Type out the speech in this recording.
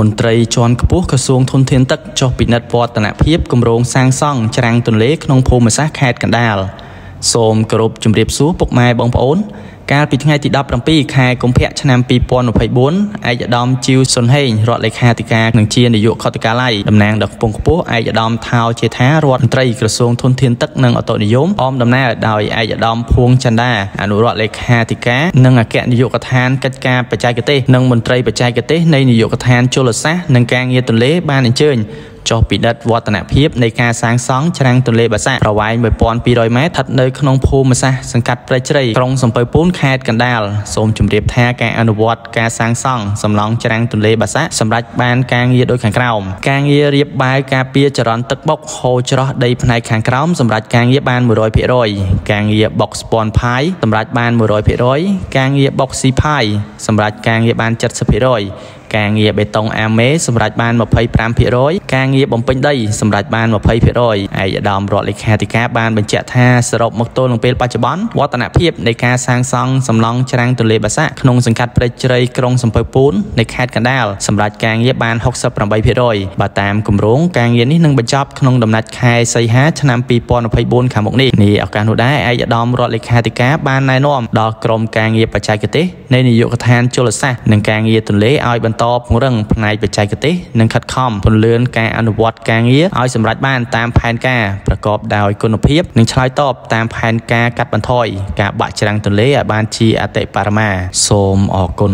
មន្ត្រីជាន់ខ្ពស់ក្រសួងធនធានទឹកចុះពិនិត្យវឌ្ឍនភាពគម្រោងសាងសង់ច្រាំងទន្លេក្នុងភូមិសាស្ត្រខេត្តកណ្ដាលសូមគោរពជម្រាបសួរពុកម៉ែបងប្អូន កាលពីថ្ងៃទី17ខែកុម្ភៈឆ្នាំ2024ឯកឧត្តមជីវសុនហេងរដ្ឋលេខាធិការនិងជានាយកខុទ្ទកាល័យតំណាងដល់ខ្ពង់ខ្ពស់ឯកឧត្តមថៅជាថារដ្ឋមន្ត្រីក្រសួងធនធានទឹកនិងអូតូនិយមអមដំណើរដោយឯកឧត្តមភួងចន្ទដាអនុរដ្ឋលេខាធិការនិងអគ្គនាយកដ្ឋានកិច្ចការបច្ចេកទេសនិងមន្ត្រីបច្ចេកទេសនៃនាយកដ្ឋានជលសាស្ត្រនិងការងារទន្លេបានអញ្ជើញ ចុះពិនិត្យវឌ្ឍនភាពនៃការសាងសង់ច្រាំងទន្លេបាសាក់ប្រវែង1200ម៉ែត្រស្ថិតនៅក្នុងភូមិសាស្ត្រសង្កាត់ព្រៃជ្រៃក្រុងសំពៅពូនខេត្តកណ្ដាលសូមជម្រាបថាការអនុវត្តការសាងសង់សំឡងច្រាំងទន្លេបាសាក់សម្រាប់បានការងារដូចខាងក្រោមការងាររៀបបាវការពារចរន្តទឹកបុកហូរច្រោះដីផ្នែកខាងក្រោមសម្រាប់ការងារបាន100%ការងារបុកស្ពាន់ផាយសម្រាប់បាន100%ការងារបុកស៊ីផាយសម្រាប់ការងារបាន70% ការងារបេតុងអាមេសម្រាប់បាន25%ការងារបំពេញដីសម្រាប់បាន20%ឯកឧត្តមរដ្ឋលេខាធិការបានបញ្ជាក់ថាសរុបមកទល់នឹងពេលបច្ចុប្បន្នវឌ្ឍនភាពនៃការសាងសង់សំណង់ច្រាំងទន្លេបាសាក់ក្នុងសង្កាត់ព្រែកជ្រៃក្រុងសំពៅពូននៃខេត្តកណ្ដាលសម្រាប់ការងារបាន68%បើតាមគម្រោងការងារនេះនឹងបញ្ចប់ក្នុងដំណាច់ខែសីហាឆ្នាំ2024ខាងមុខនេះនេះឱកាសនោះដែរឯកឧត្តមរដ្ឋលេខាធិការបានណែនាំដល់ក្រុមការងារបច្ចេកទេសនៃនាយកដ្ឋានជលសាស្ត្រនិងការងារទន្លេឲ្យបន្តបន្តពង្រឹងផ្នែកបច្ចេកទេសនិងខិតខំពន្លឿនការអនុវត្តការងារឲ្យសម្រេចបានតាមផែនការប្រកបដោយគុណភាពនិងឆ្លើយតបតាមផែនការកាត់បន្ថយការបាក់ច្រាំងទន្លេឲ្យបានជាអតិបរមាសូមអរគុណ